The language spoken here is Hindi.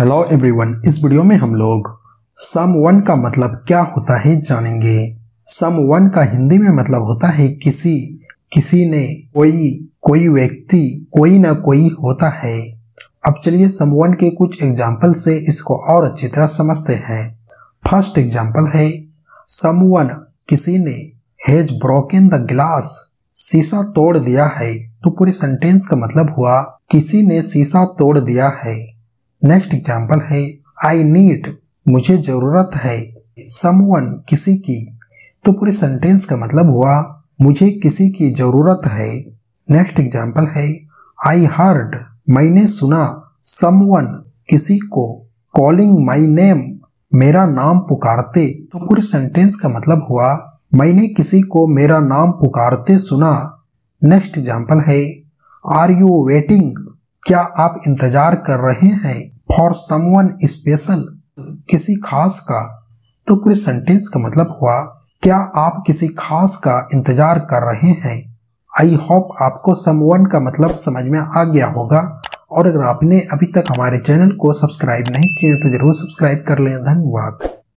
हेलो एवरीवन इस वीडियो में हम लोग सम वन का मतलब क्या होता है जानेंगे। सम वन का हिंदी में मतलब होता है किसी किसी ने, कोई कोई व्यक्ति, कोई ना कोई होता है। अब चलिए सम वन के कुछ एग्ज़ाम्पल से इसको और अच्छी तरह समझते हैं। फ़र्स्ट एग्ज़ाम्पल है सम वन किसी ने हैज़ ब्रोकन द ग्लास शीशा तोड़ दिया है। तो पूरे सेंटेंस का मतलब हुआ, किसी ने शीशा तोड़ दिया है। नेक्स्ट एग्ज़ाम्पल है आई नीड मुझे ज़रूरत है समवन किसी की। तो पूरे सेंटेंस का मतलब हुआ, मुझे किसी की ज़रूरत है। नेक्स्ट एग्ज़ाम्पल है आई हर्ड मैंने सुना समवन किसी को कॉलिंग माई नेम मेरा नाम पुकारते। तो पूरे सेंटेंस का मतलब हुआ, मैंने किसी को मेरा नाम पुकारते सुना। नेक्स्ट एग्ज़ाम्पल है आर यू वेटिंग क्या आप इंतज़ार कर रहे हैं फॉर समवन स्पेशल किसी खास का? तो पूरे सेंटेंस का मतलब हुआ, क्या आप किसी खास का इंतज़ार कर रहे हैं? आई होप आपको समवन का मतलब समझ में आ गया होगा। और अगर आपने अभी तक हमारे चैनल को सब्सक्राइब नहीं किया तो ज़रूर सब्सक्राइब कर लें। धन्यवाद।